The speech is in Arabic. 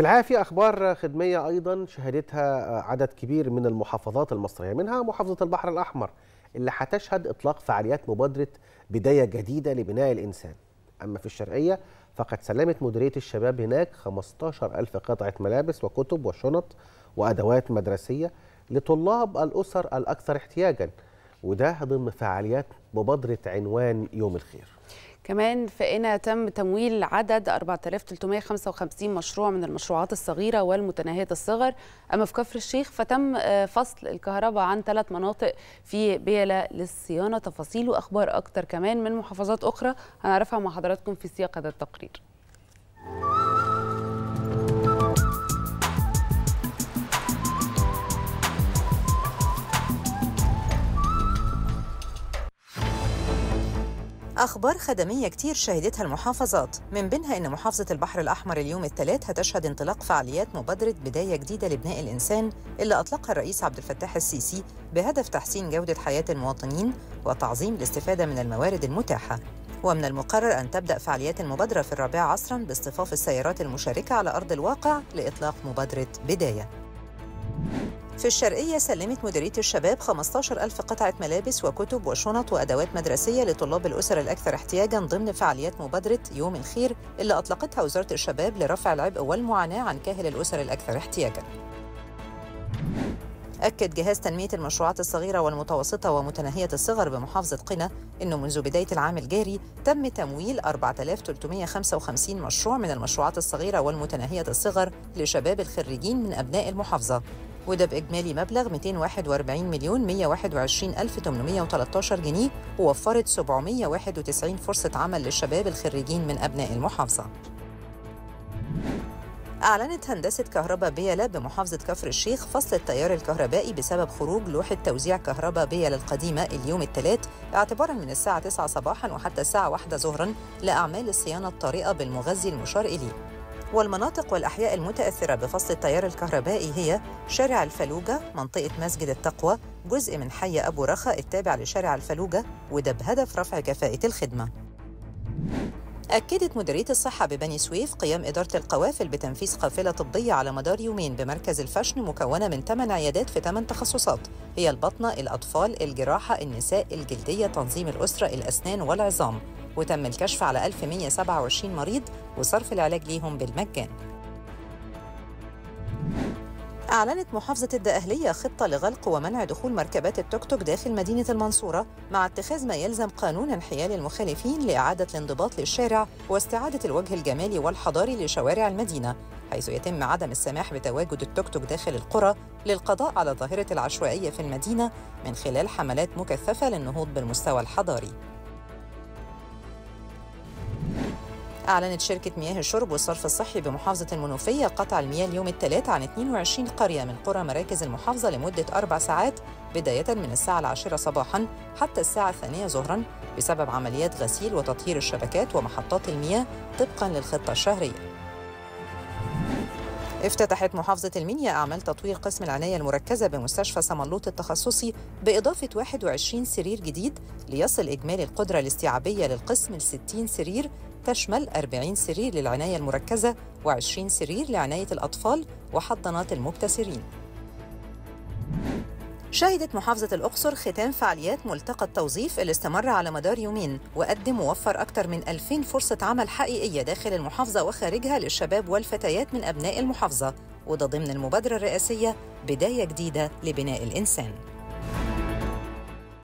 في الحقيقة في أخبار خدمية أيضا شهدتها عدد كبير من المحافظات المصرية منها محافظة البحر الأحمر اللي هتشهد إطلاق فعاليات مبادرة بداية جديدة لبناء الإنسان. أما في الشرقية فقد سلمت مديرية الشباب هناك 15 ألف قطعة ملابس وكتب وشنط وأدوات مدرسية لطلاب الأسر الأكثر احتياجا وده ضمن فعاليات مبادرة عنوان يوم الخير. كمان في قنا تم تمويل عدد 4355 مشروع من المشروعات الصغيرة والمتناهية الصغر. أما في كفر الشيخ فتم فصل الكهرباء عن ثلاث مناطق في بيلة للصيانة. تفاصيل وأخبار أكتر كمان من محافظات أخرى هنعرفها مع حضراتكم في سياق هذا التقرير. أخبار خدمية كتير شهدتها المحافظات. من بينها إن محافظة البحر الأحمر اليوم الثلاث هتشهد انطلاق فعاليات مبادرة بداية جديدة لبناء الإنسان اللي أطلقها الرئيس عبد الفتاح السيسي بهدف تحسين جودة حياة المواطنين وتعظيم الاستفادة من الموارد المتاحة. ومن المقرر أن تبدأ فعاليات المبادرة في الرابعة عصراً باصطفاف السيارات المشاركة على أرض الواقع لإطلاق مبادرة بداية. في الشرقية سلمت مديرية الشباب 15 ألف قطعة ملابس وكتب وشنط وأدوات مدرسية لطلاب الأسر الأكثر احتياجاً ضمن فعاليات مبادرة يوم الخير اللي أطلقتها وزارة الشباب لرفع العبء والمعاناة عن كاهل الأسر الأكثر احتياجاً. أكد جهاز تنمية المشروعات الصغيرة والمتوسطة ومتناهية الصغر بمحافظة قنا أنه منذ بداية العام الجاري تم تمويل 4355 مشروع من المشروعات الصغيرة والمتناهية الصغر لشباب الخريجين من أبناء المحافظة. وده بإجمالي مبلغ 241 مليون 121 ألف 813 جنيه ووفرت 791 فرصة عمل للشباب الخريجين من أبناء المحافظة. أعلنت هندسة كهرباء بيلا بمحافظة كفر الشيخ فصل التيار الكهربائي بسبب خروج لوحة توزيع كهرباء بيلا القديمة اليوم الثلاث اعتبارا من الساعة 9 صباحا وحتى الساعة 1 ظهرا لأعمال الصيانة الطارئة بالمغذي المشار إليه. والمناطق والأحياء المتأثرة بفصل التيار الكهربائي هي شارع الفلوجة منطقة مسجد التقوى جزء من حي أبو رخا التابع لشارع الفلوجة وده بهدف رفع كفاءة الخدمة. أكدت مديرية الصحة ببني سويف قيام إدارة القوافل بتنفيذ قافلة طبية على مدار يومين بمركز الفشن مكونة من 8 عيادات في 8 تخصصات هي الباطنة، الأطفال، الجراحة، النساء، الجلدية، تنظيم الأسرة، الأسنان والعظام. وتم الكشف على 1127 مريض وصرف العلاج ليهم بالمجان. أعلنت محافظة الدقهلية خطة لغلق ومنع دخول مركبات التوك توك داخل مدينة المنصورة مع اتخاذ ما يلزم قانونا حيال المخالفين لإعادة الانضباط للشارع واستعادة الوجه الجمالي والحضاري لشوارع المدينة حيث يتم عدم السماح بتواجد التوك توك داخل القرى للقضاء على ظاهرة العشوائية في المدينة من خلال حملات مكثفة للنهوض بالمستوى الحضاري. أعلنت شركة مياه الشرب والصرف الصحي بمحافظة المنوفية قطع المياه اليوم الثلاث عن 22 قرية من قرى مراكز المحافظة لمدة أربع ساعات بداية من الساعة العاشرة صباحاً حتى الساعة الثانية ظهراً بسبب عمليات غسيل وتطهير الشبكات ومحطات المياه طبقاً للخطة الشهرية. افتتحت محافظة المنيا أعمال تطوير قسم العناية المركزة بمستشفى سمنلوط التخصصي بإضافة 21 سرير جديد ليصل إجمالي القدرة الاستيعابية للقسم ل 60 سرير تشمل 40 سرير للعناية المركزة و20 سرير لعناية الأطفال وحضانات المبتسرين. شهدت محافظة الأقصر ختام فعاليات ملتقى التوظيف اللي استمر على مدار يومين وقدم ووفر أكثر من 2000 فرصة عمل حقيقية داخل المحافظة وخارجها للشباب والفتيات من أبناء المحافظة وده ضمن المبادرة الرئاسية بداية جديدة لبناء الإنسان.